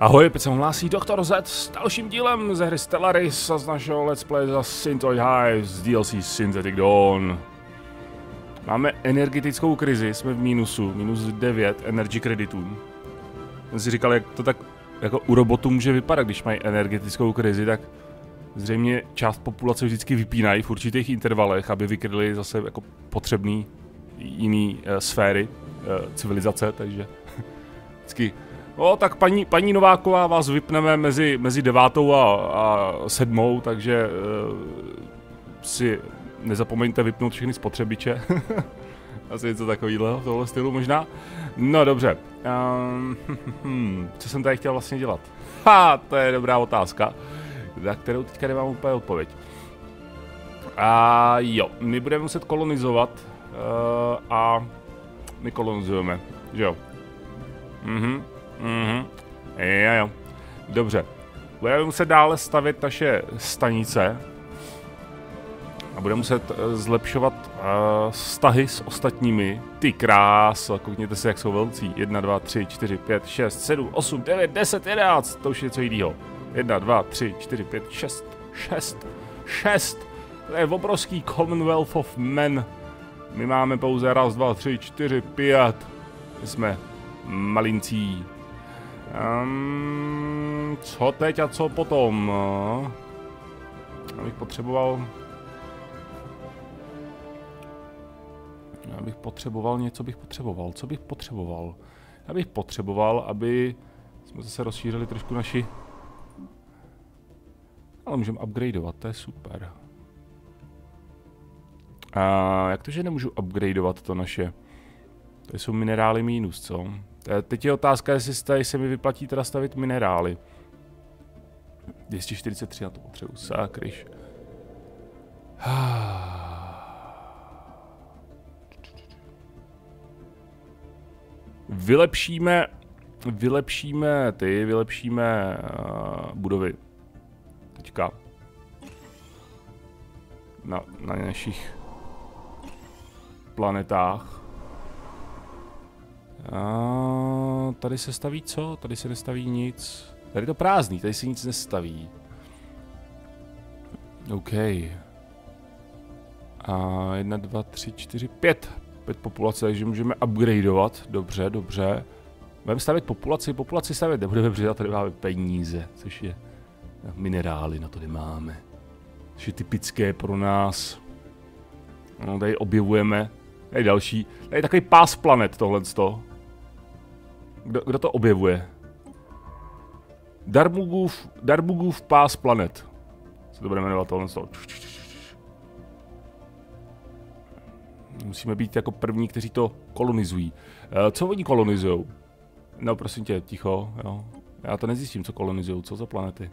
Ahoj, opět se hlásí Doktor Z s dalším dílem ze hry Stellaris a z našeho Let's Play za Synthoid Hive z DLC Synthetic Dawn. Máme energetickou krizi, jsme v mínusu, minus 9 energy kreditů. Jsem si říkal, jak to tak jako u robotů může vypadat, když mají energetickou krizi, tak zřejmě část populace vždycky vypínají v určitých intervalech, aby vykryli zase jako potřebný jiný uh, sféry uh, civilizace, takže vždycky No, tak paní, paní Nováková vás vypneme mezi, mezi devátou a, a sedmou, takže uh, si nezapomeňte vypnout všechny spotřebiče. Asi něco takového tohle stylu možná. No dobře. Um, co jsem tady chtěl vlastně dělat? Ha, to je dobrá otázka, na kterou teďka nemám úplně odpověď. A jo, my budeme muset kolonizovat uh, a my kolonizujeme, že jo? Mhm. Mhm. Jo, jo. Dobře. Budeme muset dále stavět naše stanice. A budeme muset uh, zlepšovat uh, vztahy s ostatními. Ty krás, koukněte se, jak jsou velcí. 1, 2, 3, 4, 5, 6, 7, 8, 9, 10, 11. To už je něco jiného. 1, 2, 3, 4, 5, 6, 6, 6. To je obrovský Commonwealth of Men. My máme pouze raz, dva, tři, čtyři, pět. My jsme malincí. Um, co teď a co potom? Já bych potřeboval... Já bych potřeboval něco, bych potřeboval. Co bych potřeboval? Já bych potřeboval, aby jsme zase rozšířili trošku naši... Ale můžeme upgradeovat, to je super. A jak to, že nemůžu upgradeovat to naše? To jsou minerály mínus, co? Teď je otázka, jestli tady se mi vyplatí teda stavit minerály. 243 na to potřebuji, sakryš. Vylepšíme, vylepšíme ty, vylepšíme uh, budovy. Teďka. Na, na našich planetách. A tady se staví co? Tady se nestaví nic. Tady je to prázdný, tady se nic nestaví. OK. A jedna, dva, tři, čtyři, pět. Pět populace, takže můžeme upgradeovat. Dobře, dobře. Budeme stavět populaci, populaci stavět nebudeme, protože tady máme peníze, což je minerály, na to nemáme. Což je typické pro nás. No, tady objevujeme, tady další, tady je takový pás planet tohle. Kdo, kdo to objevuje? Darbugův, Darbugův pás planet. Co to bude jmenovat tohle toho. Musíme být jako první, kteří to kolonizují. Uh, co oni kolonizují? No prosím tě, ticho, jo. Já to nezjistím, co kolonizují, co za planety.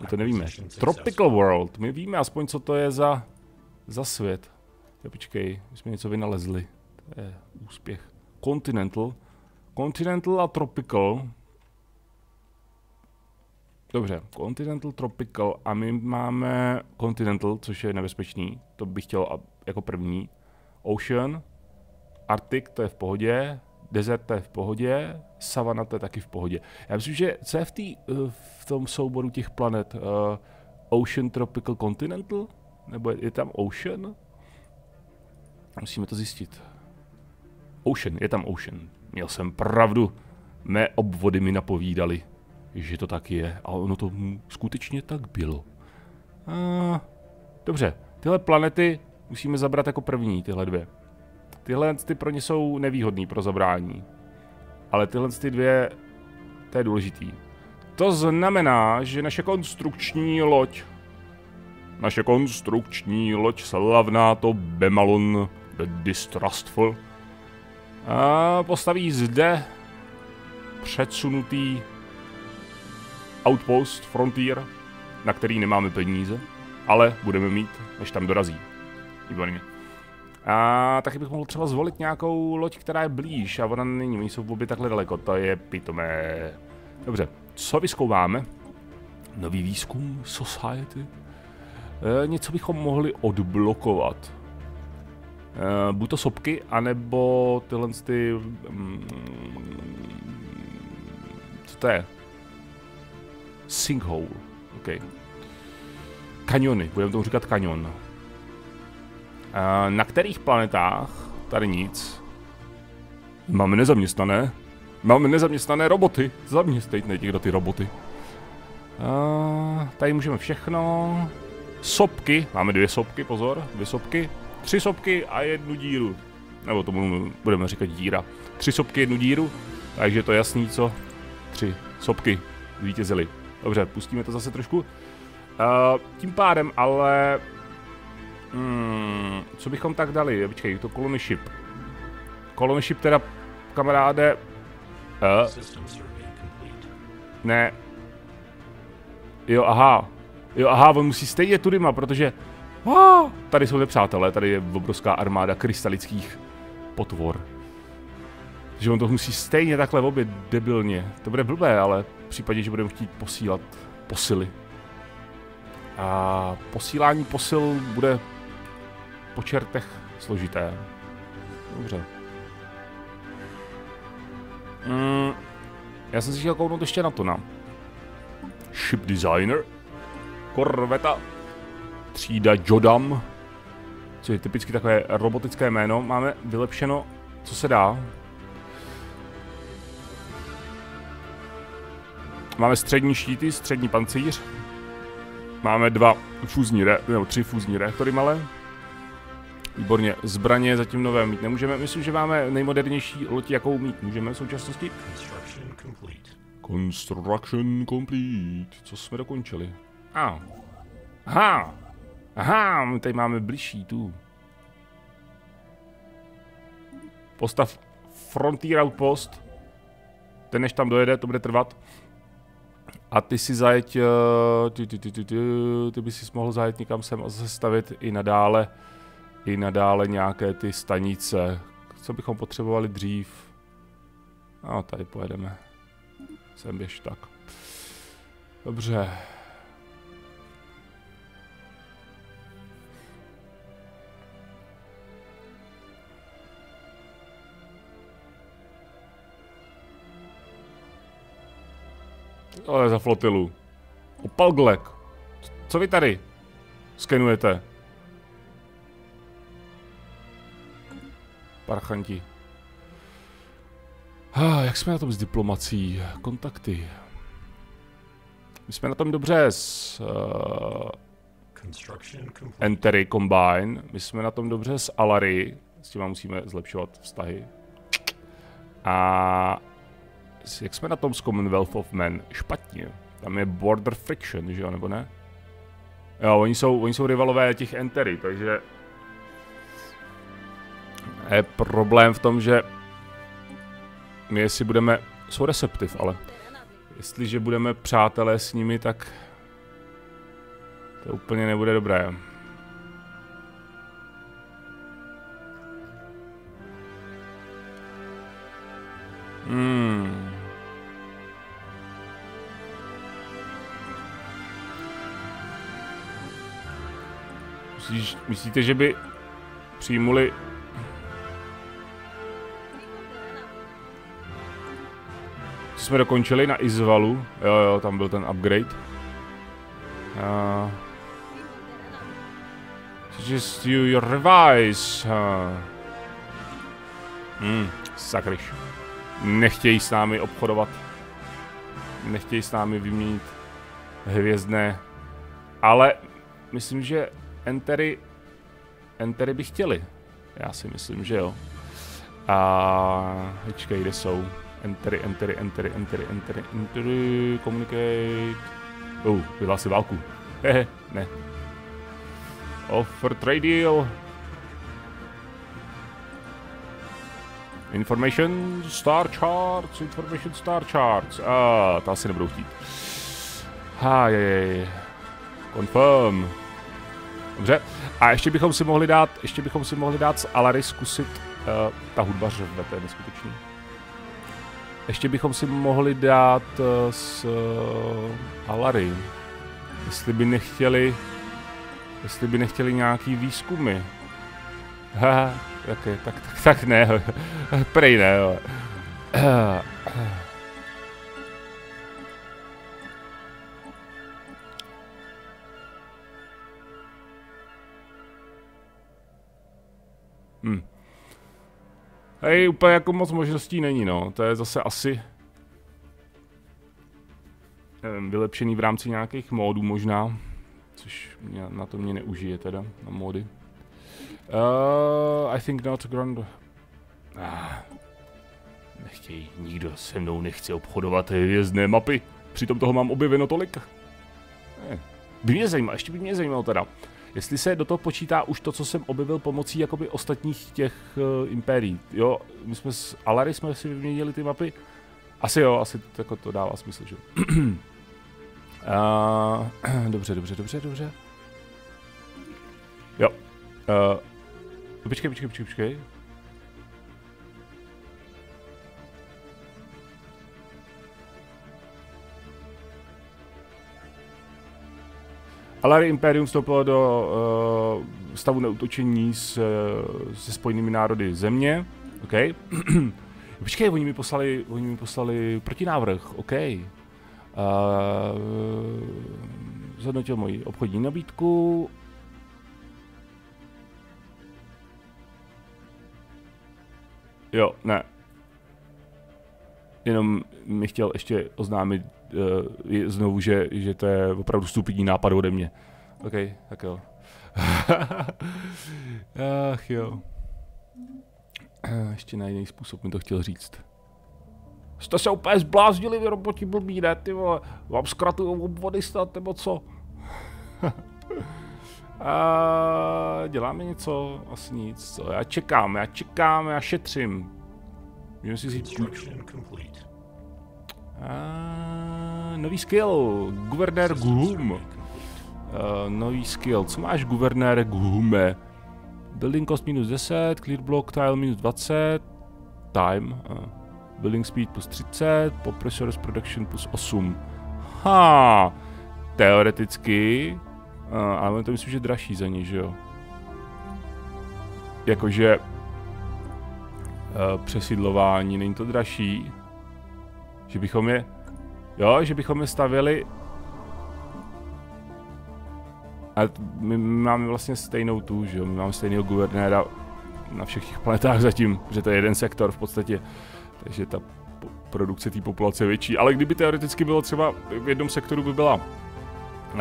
My to nevíme. Tropical World, my víme aspoň, co to je za, za svět. Jo, počkej, my jsme něco vynalezli. To je úspěch. Continental. Continental a Tropical. Dobře, Continental, Tropical a my máme Continental, což je nebezpečný. To bych chtěl jako první. Ocean, Arctic, to je v pohodě. Desert, to je v pohodě. Savana, to je taky v pohodě. Já myslím, že co je v, tý, v tom souboru těch planet? Uh, Ocean, Tropical, Continental? Nebo je, je tam Ocean? Musíme to zjistit. Ocean, je tam Ocean. Měl jsem pravdu. Mé obvody mi napovídali, že to tak je. A ono to skutečně tak bylo. A, dobře, tyhle planety musíme zabrat jako první, tyhle dvě. Tyhle ty pro ně jsou nevýhodný pro zabrání. Ale tyhle ty dvě, to je důležitý. To znamená, že naše konstrukční loď, naše konstrukční loď slavná to Bemalon the Distrustful, a postaví zde předsunutý outpost, frontier, na který nemáme peníze, ale budeme mít, než tam dorazí. Výborně. A taky bych mohl třeba zvolit nějakou loď, která je blíž a ona není, oni jsou obě takhle daleko, to je pitomé. Dobře, co vyzkoumáme? Nový výzkum Society? E, něco bychom mohli odblokovat. Uh, buď to sopky, anebo tyhle ty... Um, co to je? Sinkhole. OK. Kaniony, budeme tomu říkat kanion. A na kterých planetách? Tady nic. Máme nezaměstnané. Máme nezaměstnané roboty. Zaměstnejte někdo ty roboty. A tady můžeme všechno. Sopky, máme dvě sopky, pozor, dvě sopky. Tři sopky a jednu díru. Nebo tomu budeme říkat díra. Tři sopky, jednu díru. Takže to je jasný, co? Tři sopky zvítězily. Dobře, pustíme to zase trošku. Uh, tím pádem ale... Hmm, co bychom tak dali? Počkej, to kolony ship. Kolony ship teda, kamaráde... Uh, ne. Jo, aha. Jo, aha, on musí stejně tudyma, protože... Tady jsou nepřátelé, tady je obrovská armáda krystalických potvor. Takže on to musí stejně takhle obě debilně. To bude blbé, ale v případě, že budeme chtít posílat posily. A posílání posil bude po čertech složité. Dobře. Mm, já jsem si chtěl kouknout ještě na to, na. Ship Designer. Korveta. Třída Jodam. Co je typicky takové robotické jméno. Máme vylepšeno, co se dá. Máme střední štíty, střední pancíř. Máme dva fúzní, re, nebo tři fúzní reaktory malé. Výborně, zbraně zatím nové mít nemůžeme. Myslím, že máme nejmodernější loď, jakou mít můžeme v současnosti. Construction complete. Construction complete. Co jsme dokončili? A. Ah. Aha. Aha, my tady máme bližší tu. Postav Frontier Outpost. Ten než tam dojede, to bude trvat. A ty si zajeď, eh, ty, ty, ty, ty, ty, ty by si mohl zajet někam sem a zastavit i nadále, i nadále nějaké ty stanice. Co bychom potřebovali dřív? No, tady pojedeme. Sem běž tak. Dobře. Ale za flotilu. Opalglek. Co vy tady skenujete? Parchanti. Ah, jak jsme na tom s diplomací? Kontakty. My jsme na tom dobře s uh, Entery Combine. My jsme na tom dobře s Alary. S tím musíme zlepšovat vztahy. A jak jsme na tom s Commonwealth of Men? Špatně. Tam je Border Friction, že jo, nebo ne? Jo, oni jsou, oni jsou rivalové těch Entery, takže... Je problém v tom, že my jestli budeme, jsou receptiv, ale jestliže budeme přátelé s nimi, tak to úplně nebude dobré. Myslíte, že by přijmuli Co jsme dokončili na Izvalu. Jo, jo, tam byl ten upgrade. Uh, just you, your revise. Uh. Hmm, sakryš. Nechtějí s námi obchodovat. Nechtějí s námi vyměnit hvězdné. Ale myslím, že entery, entery by chtěli. Já si myslím, že jo. A počkej, kde jsou? Entery, entery, entery, entery, entery, entery, communicate. Uh, vyhlási válku. Hehe, ne. Offer trade deal. Information star charts, information star charts. A, ah, to asi nebudou chtít. Je. Confirm. Dobře. A ještě bychom si mohli dát, ještě bychom si mohli dát z Alary zkusit, uh, ta hudba řve, to je neskutečný. Ještě bychom si mohli dát uh, z uh, Alary, jestli by nechtěli, jestli by nechtěli nějaký výzkumy. Haha, okay, tak, tak, tak ne, prej ne. Hm. Hej, úplně jako moc možností není, no. To je zase asi... Nevím, vylepšený v rámci nějakých módů možná. Což mě, na to mě neužije teda, na módy. Uh, I think not grand... Ah, nechtějí, nikdo se mnou nechce obchodovat hvězdné mapy. Přitom toho mám objeveno tolik. Ne. By mě zajímalo, ještě by mě zajímalo teda, jestli se do toho počítá už to, co jsem objevil pomocí jakoby ostatních těch uh, impérií. Jo, my jsme s Alary jsme si vyměnili ty mapy. Asi jo, asi to, jako to dává smysl, že uh, dobře, dobře, dobře, dobře. Jo. Uh, počkej, počkej, počkej, počkej. Alary Imperium vstoupilo do uh, stavu neutočení s, se spojenými národy země. OK. Počkej, oni mi poslali, oni mi poslali protinávrh. OK. Uh, zhodnotil moji obchodní nabídku. Jo, ne. Jenom mi chtěl ještě oznámit znovu, že, že to je opravdu stupidní nápad ode mě. OK, tak jo. Ach jo. Ještě na jiný způsob mi to chtěl říct. Jste se úplně zbláznili, vy roboti blbí, ne, ty vole. Vám zkratuju obvody stát, nebo co? A děláme něco? Asi nic. Co? Já čekám, já čekám, já šetřím. Můžeme si říct... A, nový skill, guvernér Gloom. Uh, nový skill, co máš guvernér Gloome? Building cost minus 10, clear block tile minus 20, time, uh, building speed plus 30, pop pressure production plus 8. Ha, teoreticky, uh, ale to myslím, že dražší za ně, že jo? Jakože uh, přesídlování, není to dražší? Že bychom je... Jo, že bychom je stavěli... A my máme vlastně stejnou tu, že jo? My máme stejného guvernéra na všech těch planetách zatím, že to je jeden sektor v podstatě. Takže ta produkce té populace je větší. Ale kdyby teoreticky bylo třeba v jednom sektoru by byla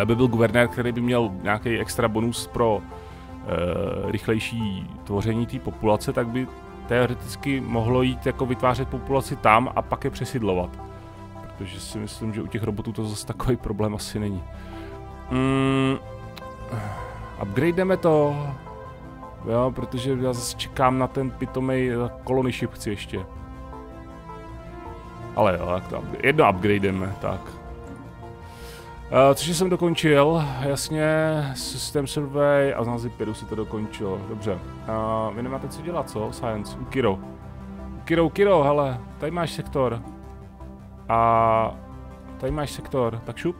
by byl guvernér, který by měl nějaký extra bonus pro e, rychlejší tvoření té populace, tak by teoreticky mohlo jít jako vytvářet populaci tam a pak je přesidlovat. Protože si myslím, že u těch robotů to zase takový problém asi není. Mm, upgrademe to. Jo, protože já zase čekám na ten pitomej kolony ship chci ještě. Ale jo, tak to jedno upgrademe, tak. Uh, což jsem dokončil, jasně, System Survey a na Zipiru si to dokončil, dobře. Uh, vy nemáte co dělat, co? Science, Kiro. Kiro, Kiro, hele, tady máš sektor. A tady máš sektor, tak šup,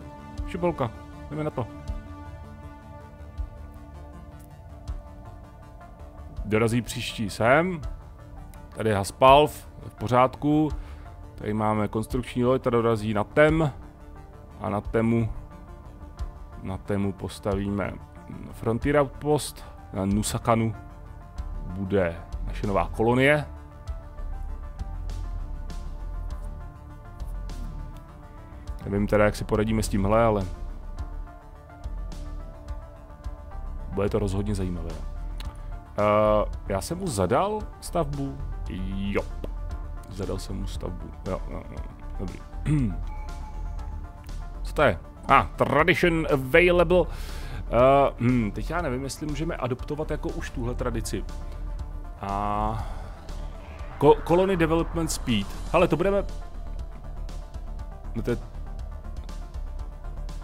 šupolka, jdeme na to. Dorazí příští sem. Tady je Haspalv, v pořádku. Tady máme konstrukční loď, ta dorazí na tem. A na temu, na temu postavíme Frontier Outpost. Na Nusakanu bude naše nová kolonie. Nevím teda, jak si poradíme s tímhle, ale bude to rozhodně zajímavé. Uh, já jsem mu zadal stavbu? Jo. Zadal jsem mu stavbu. Jo, jo, jo. Dobrý. Co to je? A, ah, tradition available. Uh, hm, teď já nevím, jestli můžeme adoptovat jako už tuhle tradici. A... Uh, colony Development Speed. Ale to budeme... No to je...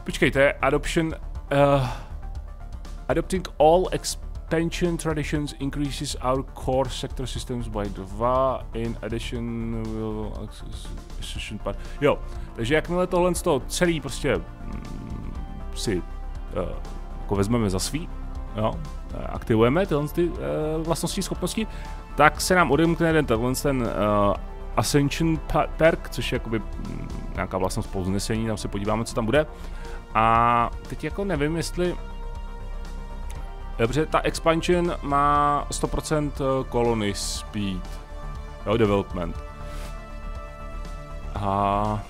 Počkej, to je adoption... Uh, adopting all expansion traditions increases our core sector systems by 2. In addition will access part. Jo, takže jakmile tohle z toho celý prostě mm, si uh, jako vezmeme za svý, jo, aktivujeme tyhle ty, uh, vlastnosti, schopnosti, tak se nám odemkne ten, tenhle ten uh, Ascension Perk, což je jakoby mm, nějaká vlastnost povznesení, tam se podíváme, co tam bude. A teď jako nevím, jestli Dobře, ta expansion má 100% colony speed. Jo, development. A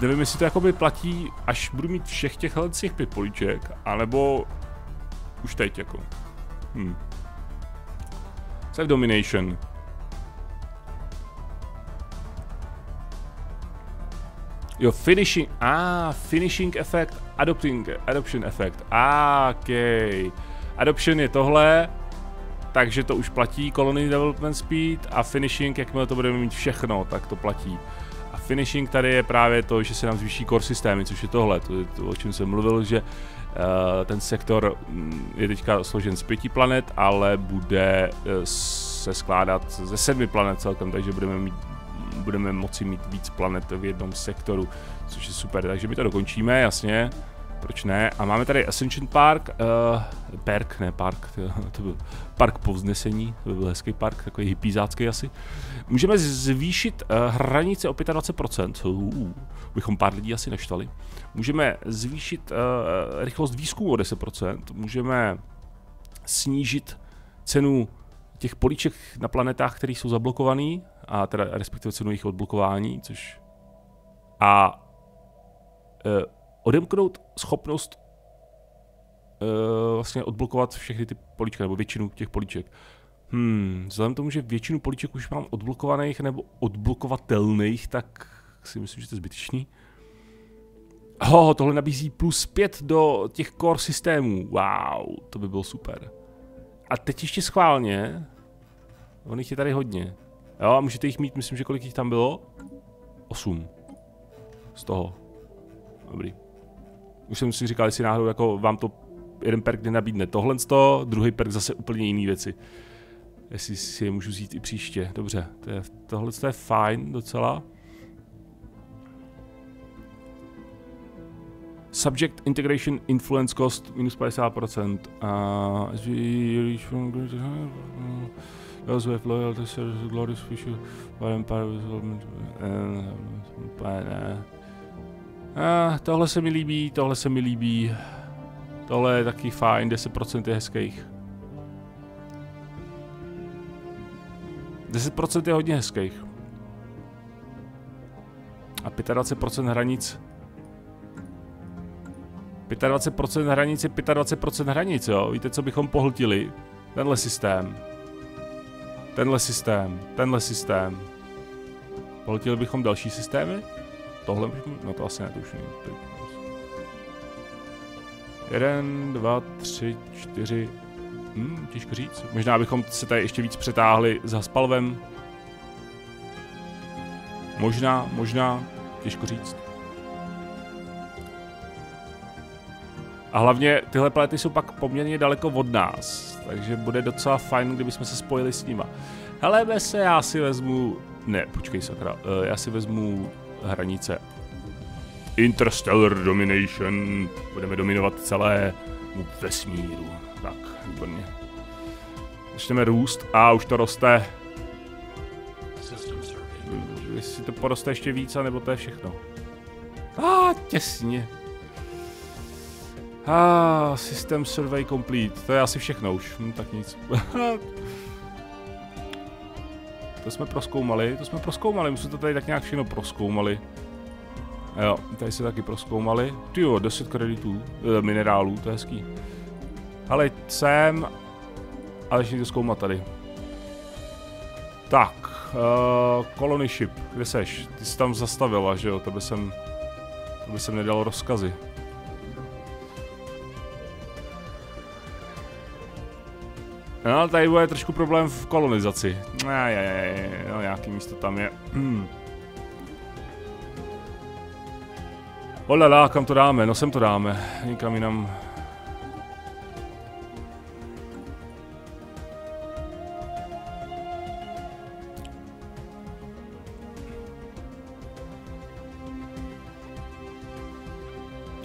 nevím, jestli to jakoby platí, až budu mít všech těch těch pět políček, anebo už teď jako. Hm. Self domination. Jo, finishing, ah, finishing effect, adopting, adoption effect, ok. Adoption je tohle, takže to už platí Colony Development Speed a Finishing, jakmile to budeme mít všechno, tak to platí. A Finishing tady je právě to, že se nám zvýší core systémy, což je tohle, to je to, o čem jsem mluvil, že uh, ten sektor mm, je teďka složen z pěti planet, ale bude uh, se skládat ze sedmi planet celkem, takže budeme mít budeme moci mít víc planet v jednom sektoru, což je super, takže my to dokončíme, jasně proč ne? A máme tady Ascension Park, uh, Park, ne Park, to, byl park povznesení, to byl hezký park, takový hypízácký asi. Můžeme zvýšit uh, hranice o 25%, uh, bychom pár lidí asi naštvali. Můžeme zvýšit uh, rychlost výzkumu o 10%, můžeme snížit cenu těch políček na planetách, které jsou zablokované, a teda respektive cenu jejich odblokování, což a uh, odemknout schopnost uh, vlastně odblokovat všechny ty políčka, nebo většinu těch políček. Hmm, vzhledem tomu, že většinu políček už mám odblokovaných nebo odblokovatelných, tak si myslím, že to je zbytečný. Ho, tohle nabízí plus 5 do těch core systémů. Wow, to by bylo super. A teď ještě schválně. On jich je tady hodně. Jo, a můžete jich mít, myslím, že kolik jich tam bylo? 8. Z toho. Dobrý. Už jsem si říkal, jestli náhodou jako vám to jeden perk nenabídne tohle, druhý perk zase úplně jiné věci. Jestli si je můžu vzít i příště. Dobře, to je, tohle je fajn docela. Subject Integration Influence Cost minus 50%. Uh, as we reach from those with loyalty service glorious future while empire uh, Ah, tohle se mi líbí, tohle se mi líbí. Tohle je taky fajn, 10% je hezkých. 10% je hodně hezkých. A 25% hranic. 25% hranic je 25% hranic, jo. Víte, co bychom pohltili? Tenhle systém. Tenhle systém. Tenhle systém. Pohltili bychom další systémy? Tohle, no to asi ne, to už není. Jeden, dva, tři, čtyři, hm, těžko říct. Možná bychom se tady ještě víc přetáhli s Haspalvem. Možná, možná, těžko říct. A hlavně tyhle planety jsou pak poměrně daleko od nás, takže bude docela fajn, kdybychom se spojili s nima. Hele, se, já si vezmu... Ne, počkej sakra, eh, já si vezmu hranice. Interstellar Domination. Budeme dominovat celé vesmíru. Tak, výborně. Začneme růst a už to roste. Jestli to poroste ještě víc, nebo to je všechno. A ah, těsně. A ah, system survey complete. To je asi všechno už. Hm, tak nic. to jsme proskoumali, to jsme proskoumali, my jsme to tady tak nějak všechno proskoumali. Jo, tady se taky proskoumali. Ty jo, 10 kreditů, e, minerálů, to je hezký. Ale sem, ale ještě to zkoumat tady. Tak, uh, colony ship, kde seš? Ty jsi tam zastavila, že jo, to by jsem, to by jsem nedal rozkazy. No, tady bude trošku problém v kolonizaci. Ne, je, je, no, nějaký místo tam je. Hmm. Olala, kam to dáme? No sem to dáme. Nikam jinam.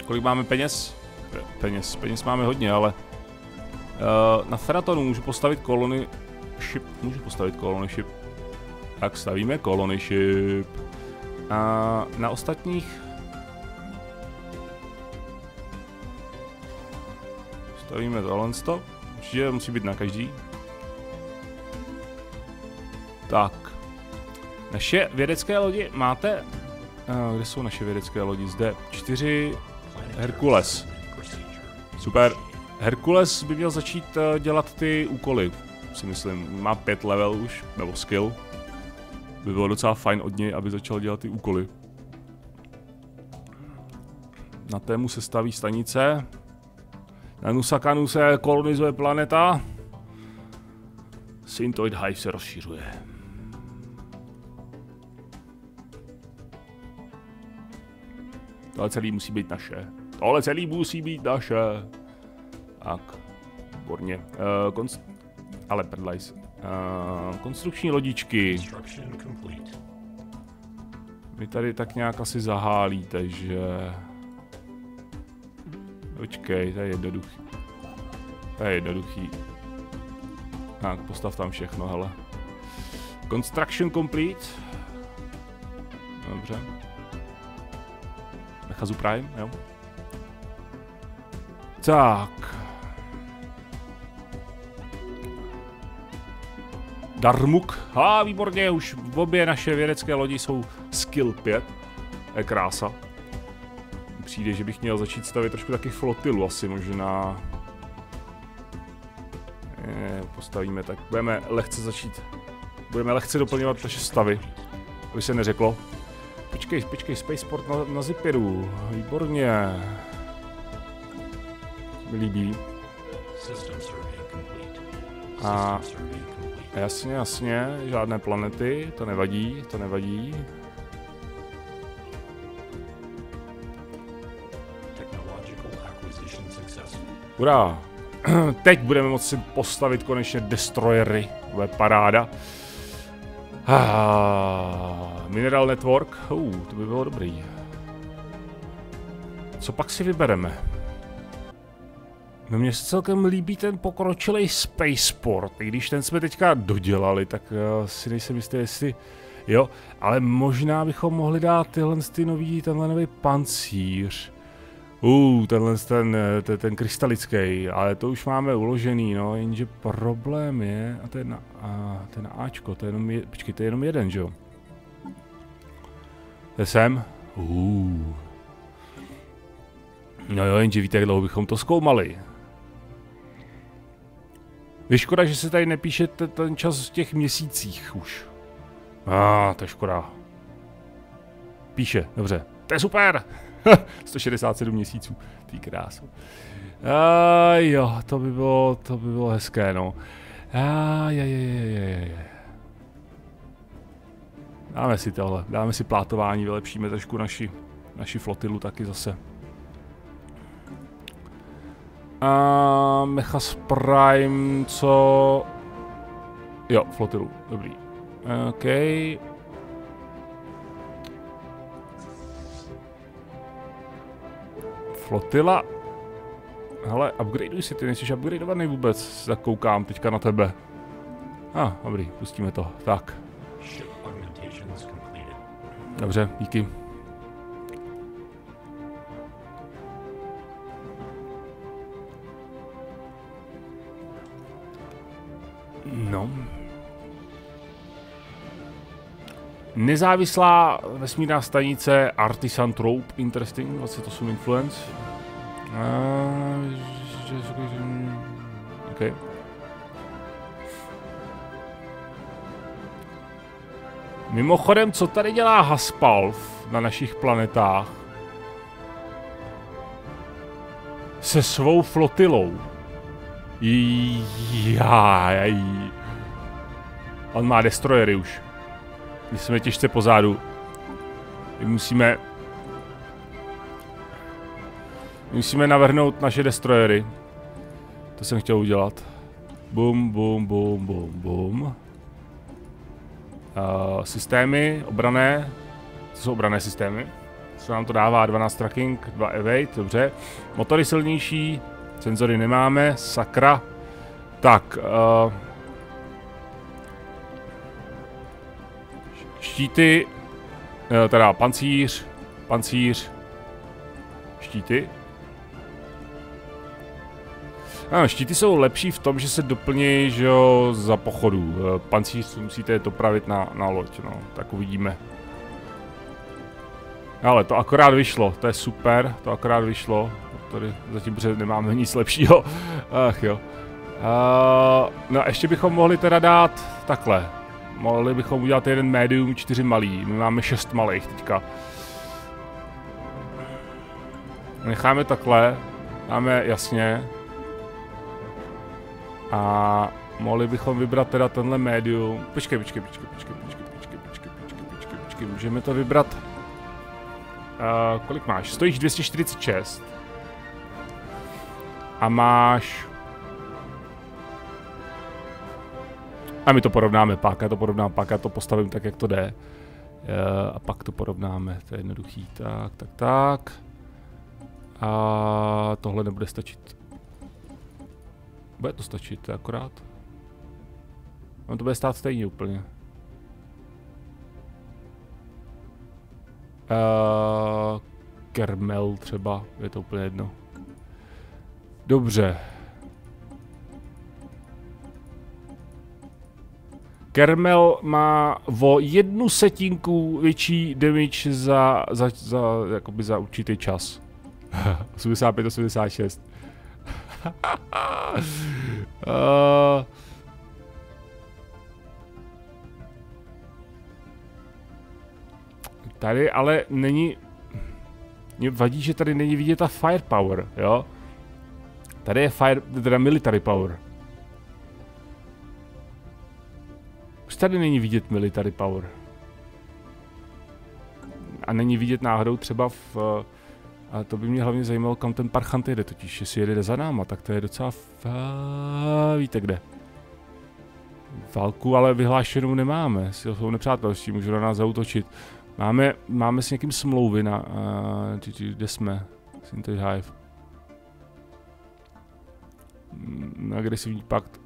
Kolik máme peněz? Peněz, peněz máme hodně, ale uh, na Feratonu můžu postavit kolony ship, můžu postavit kolony ship. Tak stavíme kolony ship. A na ostatních Stavíme tohle, Určitě musí být na každý. Tak. Naše vědecké lodi máte... Uh, kde jsou naše vědecké lodi? Zde. Čtyři Herkules. Super. Herkules by měl začít uh, dělat ty úkoly, si myslím. Má pět level už, nebo skill. By bylo docela fajn od něj, aby začal dělat ty úkoly. Na tému se staví stanice. Na Nusakanu se kolonizuje planeta. Syntoid Hive se rozšiřuje. Tohle celý musí být naše. Tohle celý musí být naše. Tak, výborně. Uh, konst... Ale prdlajs. Uh, konstrukční lodičky. Vy tady tak nějak asi zahálíte, že... Počkej, to je jednoduchý. To je jednoduchý. Tak, postav tam všechno, hele. Construction complete. Dobře. Mechazu Prime, jo. Tak. Darmuk. A výborně, už v obě naše vědecké lodi jsou skill 5. Je krása. Přijde, že bych měl začít stavit trošku taky flotilu asi možná. Je, postavíme tak. Budeme lehce začít. Budeme lehce doplňovat naše stavy. Aby se neřeklo. Počkej, počkej, Spaceport na, na Zipiru. Výborně. Mi líbí. A jasně, jasně, žádné planety, to nevadí, to nevadí. Hurá. Teď budeme moci postavit konečně destroyery. Bude paráda. Ah, Mineral Network. Uh, to by bylo dobrý. Co pak si vybereme? No mně se celkem líbí ten pokročilý Spaceport, i když ten jsme teďka dodělali, tak uh, si nejsem jistý, jestli... Jo, ale možná bychom mohli dát tyhle ty nový, tenhle nový pancíř. Uh, tenhle ten, ten, ten krystalický, ale to už máme uložený, no, jenže problém je, a to je na, a, to je na Ačko, to je jenom, je, počkej, to je jenom jeden, že jo? To je sem? Uh. No jo, jenže víte, jak dlouho bychom to zkoumali. Je škoda, že se tady nepíše ten čas v těch měsících už. A, ah, to je škoda. Píše, dobře. To je super! 167 měsíců. Ty krásu. A jo, to by bylo, to by bylo hezké, no. A je, je, je, je, je. Dáme si tohle, dáme si plátování, vylepšíme trošku naši, naši flotilu taky zase. A Mechas Prime, co... Jo, flotilu, dobrý. OK. Flotila. Hele, upgradeuj si, ty nejsi upgradeovaný vůbec, tak koukám teďka na tebe. A, ah, dobrý, pustíme to. Tak. Dobře, díky. Nezávislá vesmírná stanice Artisan Trope, interesting, 28 influence. OK. Mimochodem, co tady dělá Haspalv na našich planetách? Se svou flotilou. Jaj. On má destroyery už. My jsme těžce pozadu. My musíme... Musíme navrhnout naše destroyery. To jsem chtěl udělat. Bum, bum, bum, bum, bum. Uh, systémy, obrané. Co jsou obrané systémy? Co nám to dává? 12 tracking, 2 evade, dobře. Motory silnější, senzory nemáme, sakra. Tak, uh, štíty, eh, teda pancíř, pancíř, štíty. Ano, štíty jsou lepší v tom, že se doplní, že jo, za pochodu. Eh, pancíř musíte dopravit na, na loď, no, tak uvidíme. Ale to akorát vyšlo, to je super, to akorát vyšlo. Tady zatím protože nemáme nic lepšího. Ach jo. Uh, no ještě bychom mohli teda dát takhle. Mohli bychom udělat jeden medium, čtyři malý. My máme šest malých teďka. Necháme takhle. Máme jasně. A mohli bychom vybrat teda tenhle medium. Počkej, počkej, počkej, počkej, počkej, počkej, počkej, počkej, počkej, počkej, můžeme to vybrat. Uh, kolik máš? Stojíš 246. A máš... A my to porovnáme pak, já to porovnám pak, já to postavím tak, jak to jde. A pak to porovnáme, to je jednoduchý. Tak, tak, tak. A tohle nebude stačit. Bude to stačit, akorát. On to bude stát stejně úplně. Uh, Kermel třeba, je to úplně jedno. Dobře. Kermel má o jednu setinku větší damage za, za, za, jakoby za určitý čas. 85, 86. uh, Tady ale není... Mě vadí, že tady není vidět ta firepower, jo? Tady je fire, teda military power. Tady není vidět military power. A není vidět náhodou třeba v... A to by mě hlavně zajímalo, kam ten parchant jede, totiž jestli jede za náma, tak to je docela... F... Víte kde. Válku ale vyhlášenou nemáme, jsou nepřátelští, můžu na nás zautočit. Máme, máme s někým smlouvy na, uh, kde jsme? Sintoid Hive. Mm, agresivní pakt.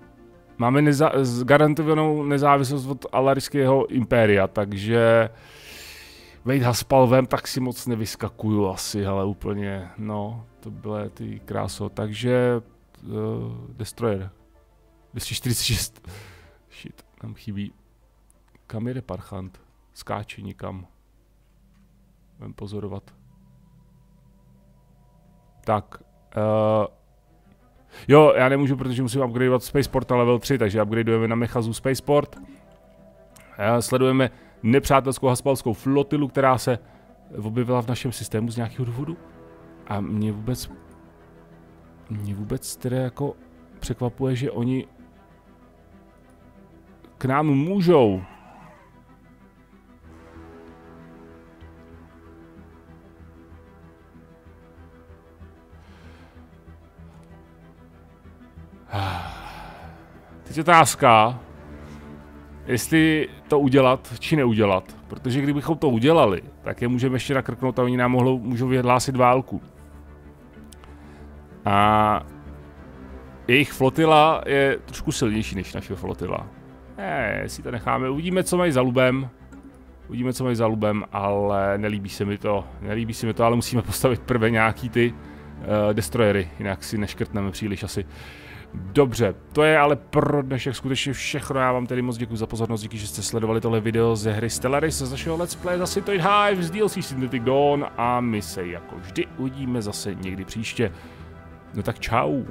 Máme neza, garantovanou nezávislost od Alariského impéria, takže Vejt Haspalvem tak si moc nevyskakuju asi, ale úplně, no, to byly ty kráso. Takže uh, Destroyer. 246. Shit, tam chybí. Kam jede Parchant? Skáče nikam. Budeme pozorovat. Tak. Uh, jo, já nemůžu, protože musím upgradeovat Spaceport na level 3, takže upgradeujeme na Mechazu Spaceport. Uh, sledujeme nepřátelskou haspalskou flotilu, která se objevila v našem systému z nějakého důvodu. A mě vůbec, mě vůbec tedy jako překvapuje, že oni k nám můžou Teď otázka, jestli to udělat, či neudělat. Protože kdybychom to udělali, tak je můžeme ještě nakrknout a oni nám mohou, můžou vyhlásit válku. A jejich flotila je trošku silnější než naše flotila. Ne, si to necháme, uvidíme, co mají za lubem. Uvidíme, co mají za lubem, ale nelíbí se mi to. Nelíbí se mi to, ale musíme postavit prvé nějaký ty uh, destroyery, jinak si neškrtneme příliš asi. Dobře, to je ale pro dnešek skutečně všechno. Já vám tedy moc děkuji za pozornost, díky, že jste sledovali tohle video ze hry Stellaris z našeho Let's Play za Syntoid Hive z DLC Synthetic Dawn a my se jako vždy uvidíme zase někdy příště. No tak čau.